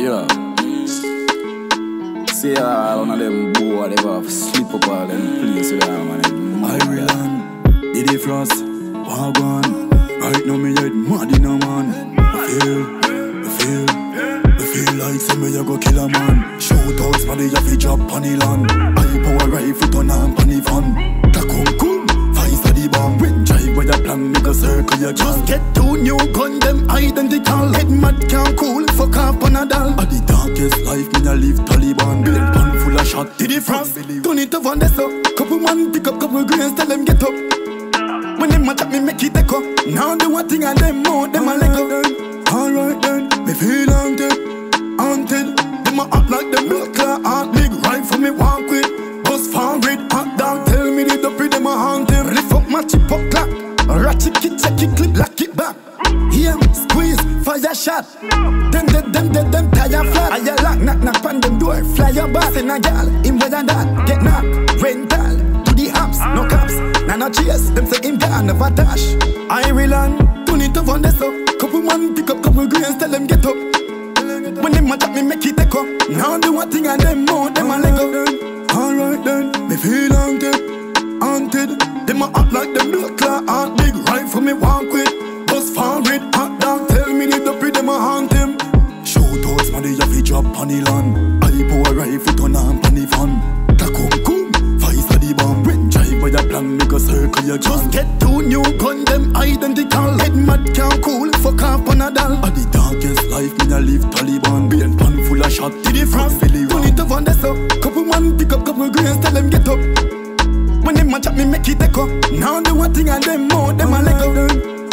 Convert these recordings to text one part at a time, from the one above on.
Yeah. See all one of them boy, they go sleep up all them places there, man. Ireland, Diddy Frost, Wagwan. Right now me head mad in a man. I feel, I feel, I feel like say me a go kill a man. Shootouts for the yaffy drop on the land. I power rifle turn on pon the van. Kum, vice gun, them identical. Head mad can't cool, fuck up on a doll. At the darkest life, me a live Taliban. Build pan full of shot. Did it frost? Turn it the so. Couple man pick up couple grains, tell them get up. When them attack me, make it echo. Now the one thing and them more, them a let go. Alright then, me feel haunted, haunted. Them a act like them blood clot heart big rifle me walk with. Bust forward, hot down, tell me the dopey them a haunt him. Lift up my chip up clock, ratchet check it, clip, fire shot. Them, them, them, them, them tire flat. I lock, knock, knock on them door. Fly your boss in a gal, him more than that. Get knocked, rental, to the hops, no cops. Nah, no cheers, them say him gone, never dash. Ireland, turn it up on the so. Couple man pick up couple grains, tell them get up. When them attack me, make it echo. Now the one thing and them more, them a let go. Alright then, me feel haunted, haunted. Them a act like them blood clot heart big rifle me walk yaffy drop on the land. I power rifle turn on the van. Takum kum, vice of the bomb. When drive with a plan, make a circle your Just get two new gun, them identical. Head mad can't cool, fuck up on a doll. At the darkest life, me a live Taliban. Build pan full of shot. Did it frost? Billy Turn it up on the so. Couple man pick up couple grains, tell them get up. When them match up me, make it echo. Now the one thing and them more, them a let go.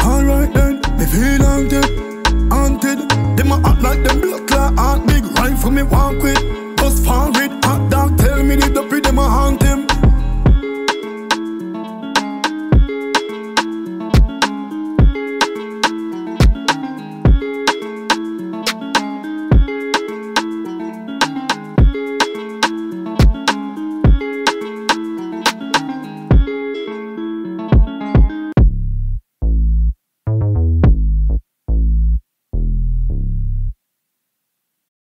Alright then, me feel haunted, haunted. Like them blood clot, big rifle me one quick. Bust forward.